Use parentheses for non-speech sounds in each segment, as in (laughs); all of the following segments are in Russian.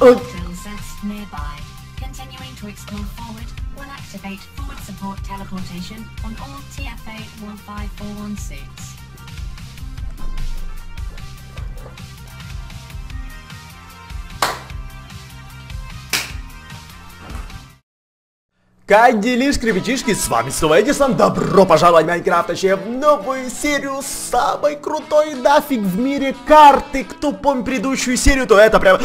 Ой. Drill sets nearby. Continuing to explore forward, will activate forward support teleportation on all TFA 15416 suits. Как делишки, ребятишки, с вами снова Эдисон, добро пожаловать в Майнкрафт, точнее, в новую серию самой крутой нафиг в мире карты, кто помнит предыдущую серию, то это прям...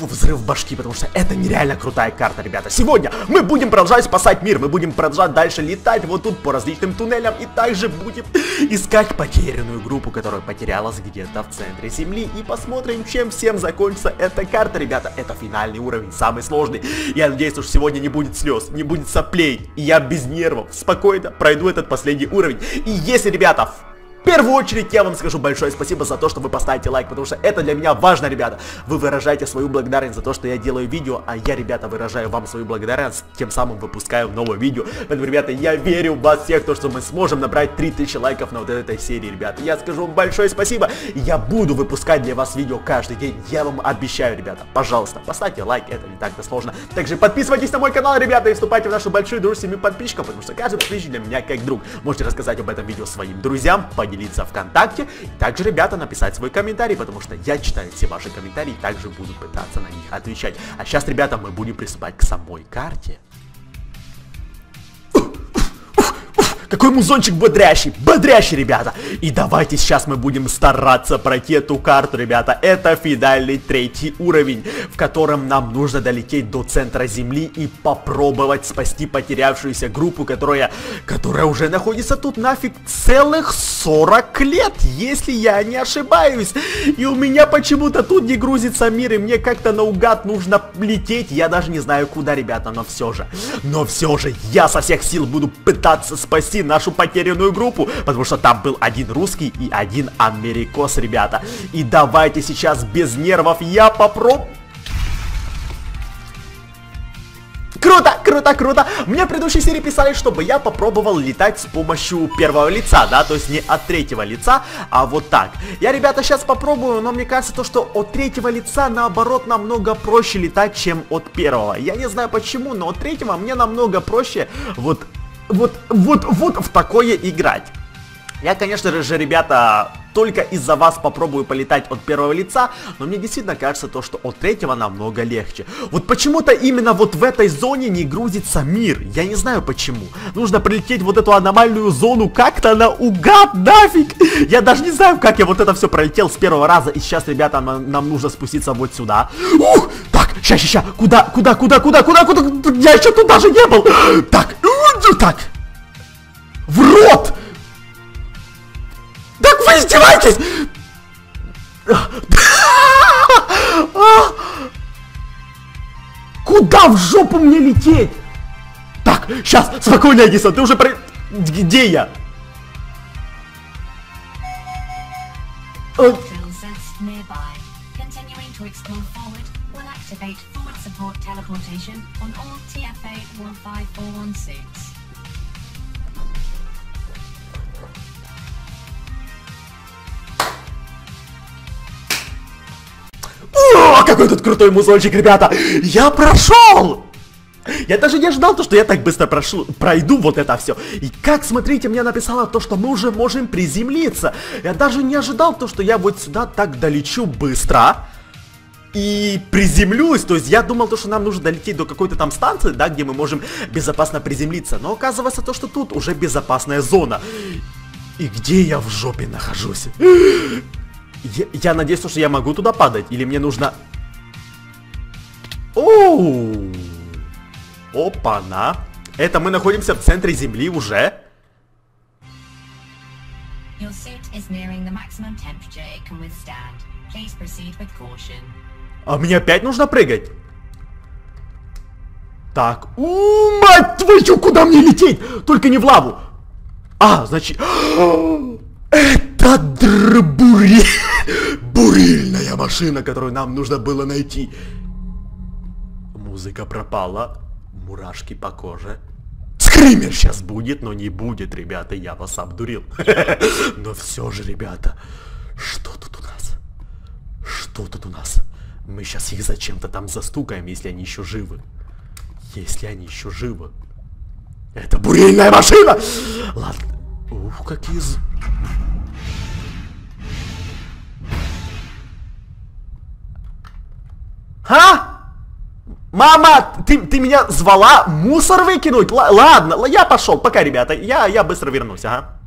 Взрыв башки, потому что это нереально крутая карта, ребята. Сегодня мы будем продолжать спасать мир, мы будем продолжать дальше летать вот тут по различным туннелям и также будем (laughs) искать потерянную группу, которая потерялась где-то в центре земли. И посмотрим, чем всем закончится эта карта, ребята. Это финальный уровень, самый сложный. Я надеюсь, что сегодня не будет слез, не будет соплей, и я без нервов спокойно пройду этот последний уровень. И если, ребята, в первую очередь я вам скажу большое спасибо за то, что вы поставите лайк, потому что это для меня важно, ребята. Вы выражаете свою благодарность за то, что я делаю видео, а я, ребята, выражаю вам свою благодарность, тем самым выпускаю новое видео. Поэтому, ребята, я верю в вас всех, то, что мы сможем набрать 3000 лайков на вот этой серии, ребята. Я скажу вам большое спасибо, я буду выпускать для вас видео каждый день, я вам обещаю, ребята. Пожалуйста, поставьте лайк, это не так-то сложно. Также подписывайтесь на мой канал, ребята, и вступайте в нашу большую дружбу с семью подписчиков, потому что каждый подписчик для меня как друг. Можете рассказать об этом видео своим друзьям, поделиться ВКонтакте, и также, ребята, написать свой комментарий, потому что я читаю все ваши комментарии и также буду пытаться на них отвечать. А сейчас, ребята, мы будем приступать к самой карте. Какой музончик бодрящий, бодрящий, ребята. И давайте сейчас мы будем стараться пройти эту карту, ребята. Это финальный третий уровень, в котором нам нужно долететь до центра земли и попробовать спасти потерявшуюся группу, которая, которая уже находится тут нафиг целых 40 лет, если я не ошибаюсь. И у меня почему-то тут не грузится мир, и мне как-то наугад нужно лететь. Я даже не знаю куда, ребята, но все же. Но все же я со всех сил буду пытаться спасти нашу потерянную группу, потому что там был один русский и один америкос, ребята. И давайте сейчас без нервов я попробую... Круто, круто, круто. Мне в предыдущей серии писали, чтобы я попробовал летать с помощью первого лица, да, то есть не от третьего лица, а вот так. Я, ребята, сейчас попробую, но мне кажется, то, что от третьего лица, наоборот, намного проще летать, чем от первого. Я не знаю почему, но от третьего мне намного проще вот, вот, вот, вот в такое играть. Я, конечно же, ребята, только из-за вас попробую полетать от первого лица, но мне действительно кажется то, что от третьего намного легче. Вот почему-то именно вот в этой зоне не грузится мир. Я не знаю почему. Нужно прилететь вот эту аномальную зону как-то наугад, нафиг. Я даже не знаю, как я вот это все пролетел с первого раза. И сейчас, ребята, нам, нам нужно спуститься вот сюда. Ух, ща, ща, ща. Куда, куда, куда, куда, куда, куда? Я еще тут даже не был. (gasps) Так, так. В рот! Так вы издеваетесь? (laughs) Куда в жопу мне лететь? Так, сейчас, спокойно, Эдисон, ты уже про... Где я? Support teleportation on all TFA 15416 suits. О, какой тут крутой музончик, ребята! Я прошел! Я даже не ожидал то, что я так быстро прошу, пройду вот это все. И как, смотрите, мне написало то, что мы уже можем приземлиться. Я даже не ожидал то, что я вот сюда так долечу быстро. И приземлюсь, то есть я думал то, что нам нужно долететь до какой-то там станции, да, где мы можем безопасно приземлиться. Но оказывается то, что тут уже безопасная зона. И где я в жопе нахожусь? (gasps) Я, я надеюсь, что я могу туда падать, или мне нужно... Оу! Опа-на! Это мы находимся в центре Земли уже? Your suit is nearing the maximum temperature it can withstand. Please proceed with caution. А мне опять нужно прыгать? Так, у, мать твою, куда мне лететь? Только не в лаву. А, значит... (gasps) Это дрбури... (laughs) бурильная машина, которую нам нужно было найти. Музыка пропала, мурашки по коже. Скример сейчас будет, но не будет, ребята, я вас обдурил. (laughs) Но все же, ребята, что тут у нас? Что тут у нас? Мы сейчас их зачем-то там застукаем, если они еще живы. Если они еще живы. Это бурильная машина! Ладно. Ух, какие... А? Мама, ты, ты меня звала мусор выкинуть? Л- ладно, я пошел. Пока, ребята. Я, я быстро вернусь, ага.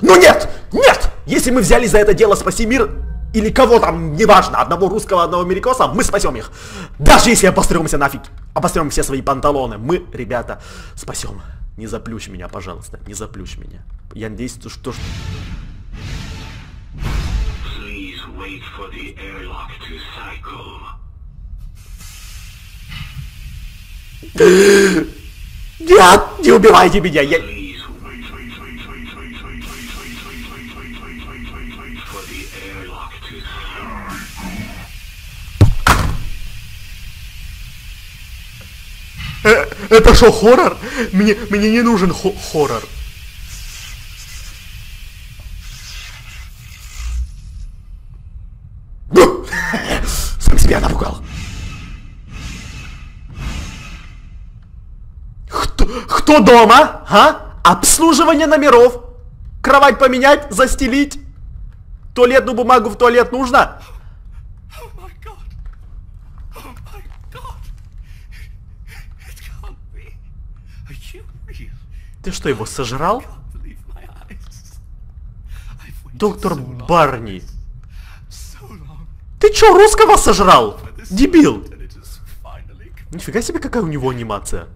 Ну нет! Нет! Если мы взялись за это дело спаси мир, или кого там, неважно, одного русского, одного америкоса, мы спасем их. Даже если обостремся нафиг, обострем все свои панталоны, мы, ребята, спасем. Не заплющ меня, пожалуйста, не заплющ меня. Я надеюсь, что... wait for the airlock to cycle. (gasps) Нет, не убивайте меня, я... Э, Это что, хоррор? Мне, мне не нужен хо- хоррор. Сам себя напугал. Кто, кто дома? А? Обслуживание номеров. Кровать поменять, застелить. Туалетную бумагу в туалет нужно? Ты что, его сожрал? Доктор Барни. Ты чё, русского сожрал? Дебил! Нифига себе, какая у него анимация.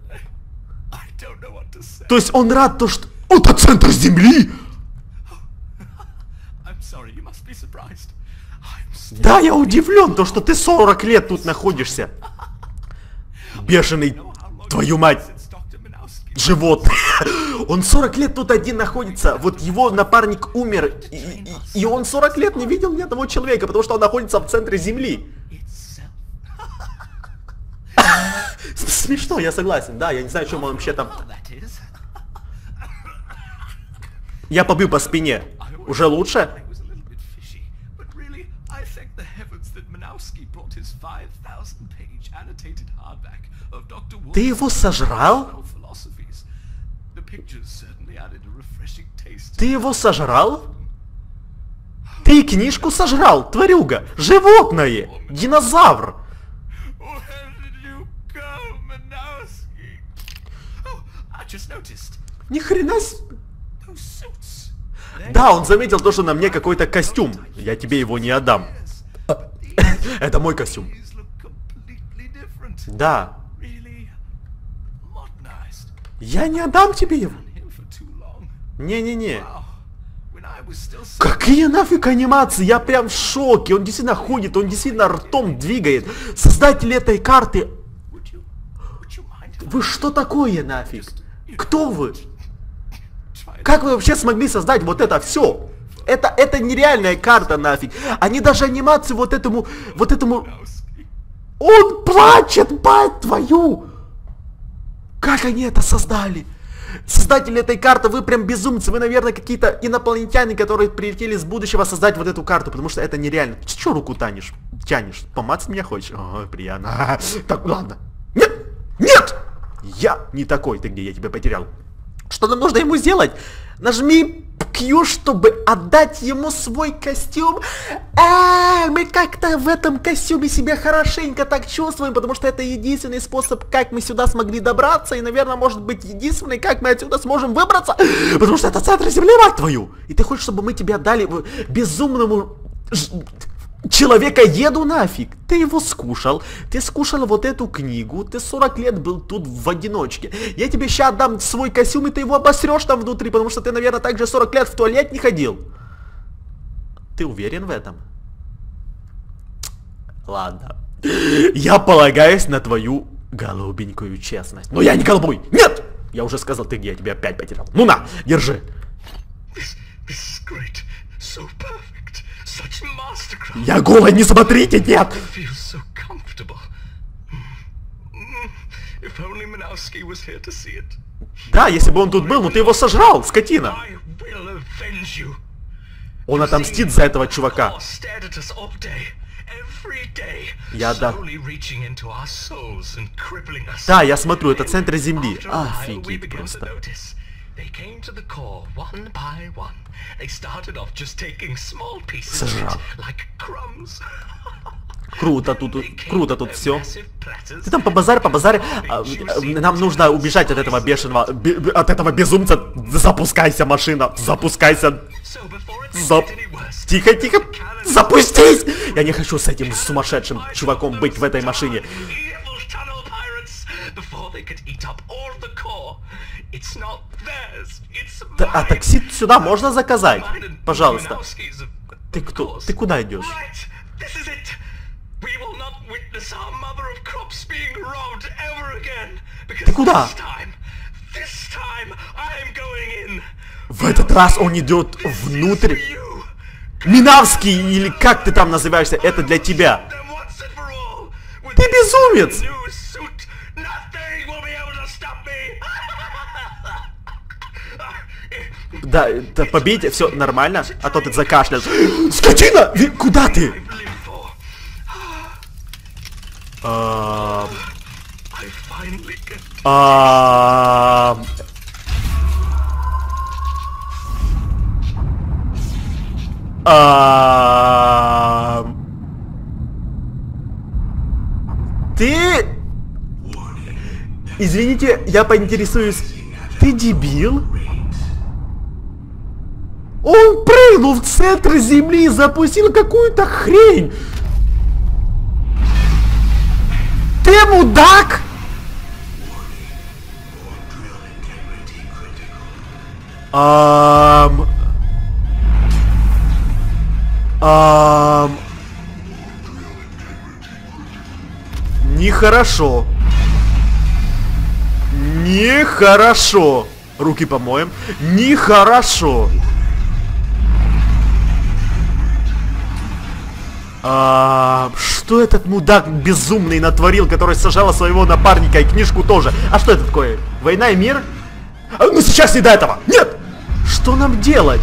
То есть он рад то, что... Это центр Земли! Да, я удивлен, то, что ты 40 лет тут находишься. Бешеный, твою мать, животное. Он 40 лет тут один находится. Вот его напарник умер, и, и- он 40 лет не видел ни одного человека, потому что он находится в центре Земли. (laughs) Смешно, я согласен, да, я не знаю, чем он вообще там... Я побил по спине. Уже лучше? It was a Ты его сожрал? Ты книжку сожрал, тварюга! Животное! Динозавр! Ни хрена с... Да, он заметил то, что на мне какой-то костюм. Я тебе его не отдам. (laughs) Это мой костюм. Да. Я не отдам тебе его. Не-не-не. Какие нафиг анимации? Я прям в шоке. Он действительно ходит, он действительно ртом двигает. Создатель этой карты. Вы что такое нафиг? Кто вы? Как вы вообще смогли создать вот это все? Это, это нереальная карта нафиг. Они даже анимацию вот этому, вот этому... Он плачет, мать твою! Как они это создали? Создатели этой карты, вы прям безумцы, вы, наверное, какие-то инопланетяне, которые прилетели с будущего создать вот эту карту, потому что это нереально. Ты чё руку тянешь? Тянешь? Помацать меня хочешь? Ой, приятно. Так, ладно. Нет! Нет! Я не такой, ты где, я тебя потерял. Что нам нужно ему сделать? Нажми Q, чтобы отдать ему свой костюм. А, мы как-то в этом костюме себя хорошенько так чувствуем, потому что это единственный способ, как мы сюда смогли добраться, и, наверное, может быть, единственный, как мы отсюда сможем выбраться, потому что это центр земли, мать твою. И ты хочешь, чтобы мы тебе отдали безумному человека еду нафиг. Ты его скушал, ты скушал вот эту книгу, ты 40 лет был тут в одиночке. Я тебе сейчас отдам свой костюм, и ты его обосрешь там внутри, потому что ты, наверное, также 40 лет в туалет не ходил. Ты уверен в этом? Ладно. Я полагаюсь на твою голубенькую честность. Но я не голубой! Нет! Я уже сказал, ты где, я тебя опять потерял. Ну на, держи. This, this is great. So perfect. Я голый, не смотрите, нет! Да, если бы он тут был, но ты его сожрал, скотина! Он отомстит за этого чувака. Я да. Да, я смотрю, это центр Земли. Офигеть просто. They came to the core one by one. They started off just taking small pieces Сожрал. like crumbs. (laughs) Круто тут, круто тут все. Ты там по базаре, по базаре. А, juicy Нам нужно убежать от этого бешеного, бе- бе- от этого безумца. Запускайся, машина, запускайся. Зап... Тихо, тихо, запустись! Я не хочу с этим сумасшедшим чуваком быть в этой машине. Т- А такси сюда можно заказать? Пожалуйста. Ты кто? Ты куда идешь? Ты куда? В этот раз он идет внутрь. Минавский, или как ты там называешься, это для тебя. Ты безумец! Да, да побейте, все нормально, а то ты закашлял. Скотина! Куда ты? А, а, а, Ты... Извините, я поинтересуюсь. Ты дебил? Он прыгнул в центр земли и запустил какую-то хрень. Ты мудак? Ам... Ам... Нехорошо. Нехорошо. Руки помоем. Нехорошо. А, что этот мудак безумный натворил, который сажал своего напарника и книжку тоже? А что это такое? Война и мир? А, ну сейчас не до этого! Нет! Что нам делать?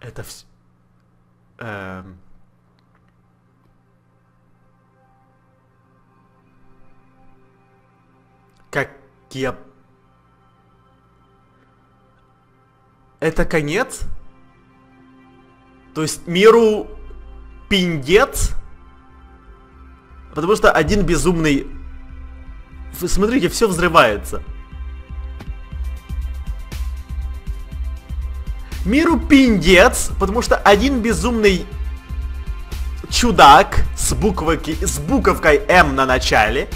Это все... Эм... я... Это конец? То есть миру пиндец? Потому что один безумный... Вы смотрите, все взрывается. Миру пиндец, потому что один безумный чудак с, буквой, с буковкой М на начале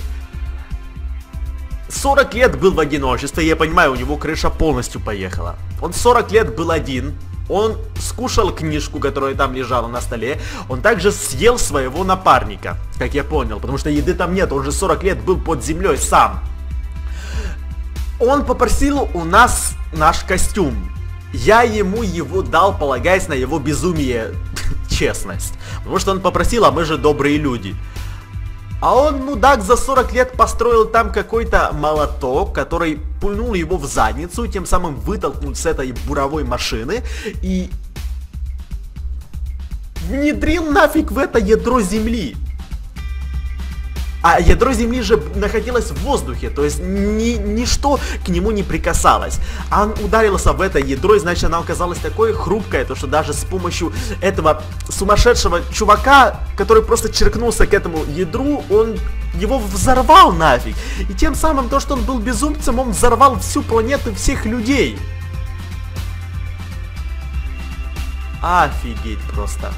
40 лет был в одиночестве, я понимаю, у него крыша полностью поехала. Он 40 лет был один, он скушал книжку, которая там лежала на столе, он также съел своего напарника, как я понял, потому что еды там нет, он же 40 лет был под землей сам. Он попросил у нас наш костюм. Я ему его дал, полагаясь на его безумие, (laughs) честность. Потому что он попросил, а мы же добрые люди. А он, мудак, за 40 лет построил там какой-то молоток, который пульнул его в задницу, тем самым вытолкнул с этой буровой машины и внедрил нафиг в это ядро земли. А ядро Земли же находилось в воздухе, то есть ни, ничто к нему не прикасалось. А он ударился в это ядро, и значит оно оказалось такое хрупкое, то что даже с помощью этого сумасшедшего чувака, который просто черкнулся к этому ядру, он его взорвал нафиг. И тем самым то, что он был безумцем, он взорвал всю планету всех людей. Офигеть просто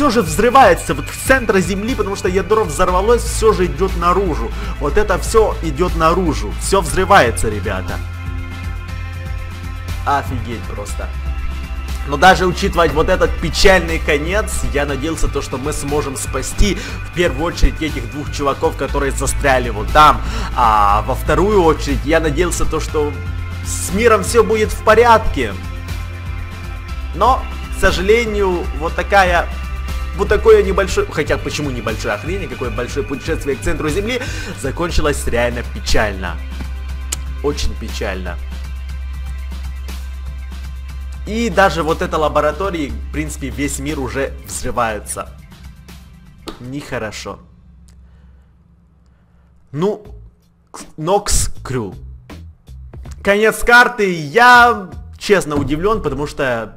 все же взрывается вот в центре земли, потому что ядро взорвалось, все же идет наружу. Вот это все идет наружу. Все взрывается, ребята. Офигеть просто. Но даже учитывать вот этот печальный конец, я надеялся то, что мы сможем спасти в первую очередь этих двух чуваков, которые застряли вот там. А во вторую очередь я надеялся то, что с миром все будет в порядке. Но, к сожалению, вот такая вот такое небольшое, хотя почему небольшое охренение, какое большое путешествие к центру Земли, закончилось реально печально. очень печально. И даже вот эта лаборатория, в принципе, весь мир уже взрывается. Нехорошо. Ну, Нокс Крю. Конец карты. Я честно удивлен, потому что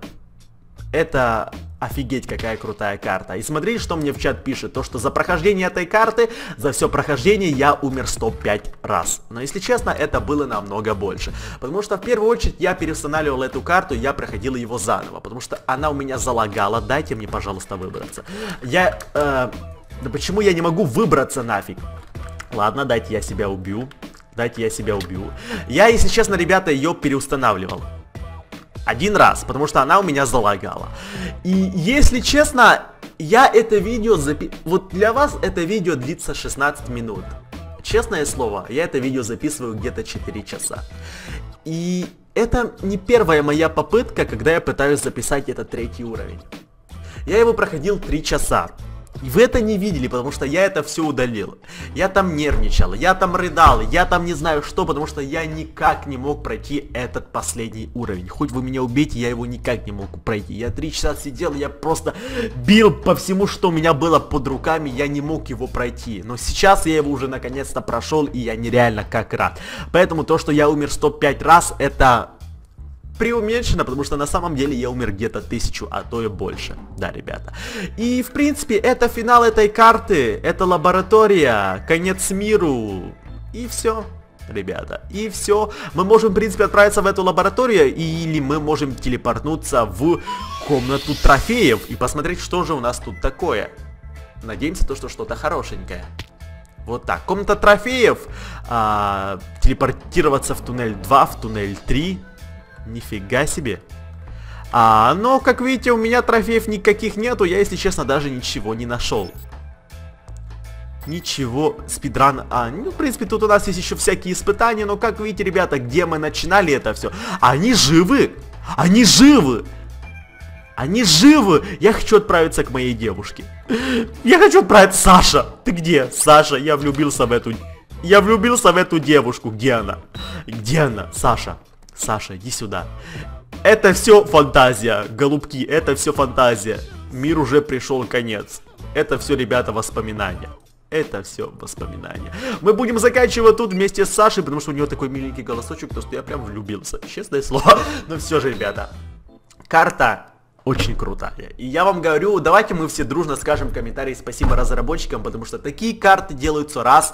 это офигеть какая крутая карта. И смотрите, что мне в чат пишет. То, что за прохождение этой карты, за все прохождение я умер 105 раз. Но если честно, это было намного больше. Потому что в первую очередь я переустанавливал эту карту, я проходил его заново. Потому что она у меня залагала. Дайте мне, пожалуйста, выбраться. Я... Э, да почему я не могу выбраться нафиг? Ладно, дайте я себя убью. Дайте я себя убью. Я, если честно, ребята, ее переустанавливал. Один раз, потому что она у меня залагала. И если честно, я это видео запи... Вот для вас это видео длится 16 минут. Честное слово, я это видео записываю где-то 4 часа. И это не первая моя попытка, когда я пытаюсь записать этот третий уровень. Я его проходил 3 часа. И вы это не видели, потому что я это все удалил. Я там нервничал, я там рыдал, я там не знаю что, потому что я никак не мог пройти этот последний уровень. Хоть вы меня убейте, я его никак не мог пройти. Я три часа сидел, я просто бил по всему, что у меня было под руками, я не мог его пройти. Но сейчас я его уже наконец-то прошел, и я нереально как рад. Поэтому то, что я умер 105 раз, это преуменьшено, потому что на самом деле я умер где-то тысячу, а то и больше. Да, ребята. И, в принципе, это финал этой карты, это лаборатория, конец миру. И все ребята. И все. Мы можем, в принципе, отправиться в эту лабораторию, или мы можем телепортнуться в комнату трофеев и посмотреть, что же у нас тут такое. Надеемся, то, что что-то хорошенькое. Вот так. Комната трофеев. А, телепортироваться в туннель 2, в туннель 3. Нифига себе. А, но, как видите, у меня трофеев никаких нету, я, если честно, даже ничего не нашел. Ничего, спидран, а, ну, в принципе, тут у нас есть еще всякие испытания, но, как видите, ребята, где мы начинали это все, они живы, они живы, они живы, я хочу отправиться к моей девушке, я хочу отправиться, Саша, ты где, Саша, я влюбился в эту, я влюбился в эту девушку, где она, где она, Саша, Саша, иди сюда. Это все фантазия, голубки, это все фантазия. Мир уже пришел конец. Это все, ребята, воспоминания. Это все воспоминания. Мы будем заканчивать тут вместе с Сашей, потому что у него такой миленький голосочек, то что я прям влюбился. Честное слово. (laughs) Но все же, ребята. Карта очень крутая. И я вам говорю, давайте мы все дружно скажем в комментарии спасибо разработчикам, потому что такие карты делаются раз,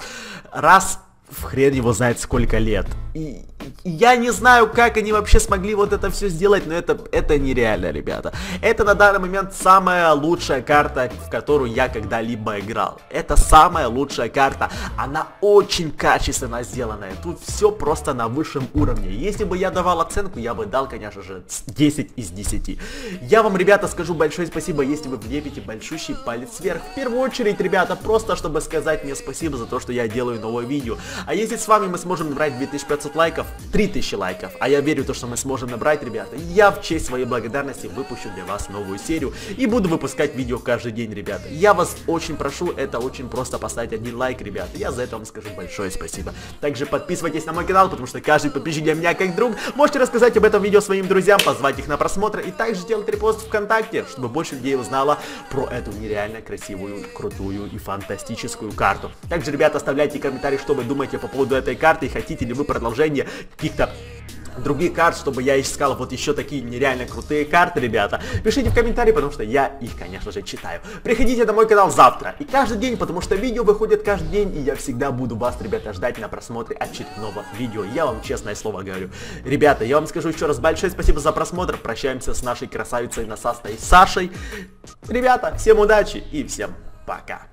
раз в хрен его знает сколько лет. И я не знаю, как они вообще смогли вот это все сделать, но это, это нереально, ребята. Это на данный момент самая лучшая карта, в которую я когда-либо играл. Это самая лучшая карта. Она очень качественно сделанная. Тут все просто на высшем уровне. Если бы я давал оценку, я бы дал, конечно же, 10 из 10. Я вам, ребята, скажу большое спасибо, если вы влепите большущий палец вверх. В первую очередь, ребята, просто чтобы сказать мне спасибо за то, что я делаю новое видео. А если с вами мы сможем набрать 2500 лайков, 3000 лайков, а я верю, то, что мы сможем набрать, ребята, я в честь своей благодарности выпущу для вас новую серию и буду выпускать видео каждый день, ребята. Я вас очень прошу, это очень просто поставить один лайк, ребята. Я за это вам скажу большое спасибо. Также подписывайтесь на мой канал, потому что каждый подписчик для меня как друг. Можете рассказать об этом видео своим друзьям, позвать их на просмотр и также сделать репост ВКонтакте, чтобы больше людей узнало про эту нереально красивую, крутую и фантастическую карту. Также, ребята, оставляйте комментарии, что вы думаете по поводу этой карты и хотите ли вы продолжение каких-то других карт, чтобы я искал вот еще такие нереально крутые карты, ребята. Пишите в комментарии, потому что я их, конечно же, читаю. Приходите на мой канал завтра и каждый день, потому что видео выходит каждый день, и я всегда буду вас, ребята, ждать на просмотре очередного видео. Я вам честное слово говорю. Ребята, я вам скажу еще раз большое спасибо за просмотр. Прощаемся с нашей красавицей насастой Сашей. Ребята, всем удачи и всем пока.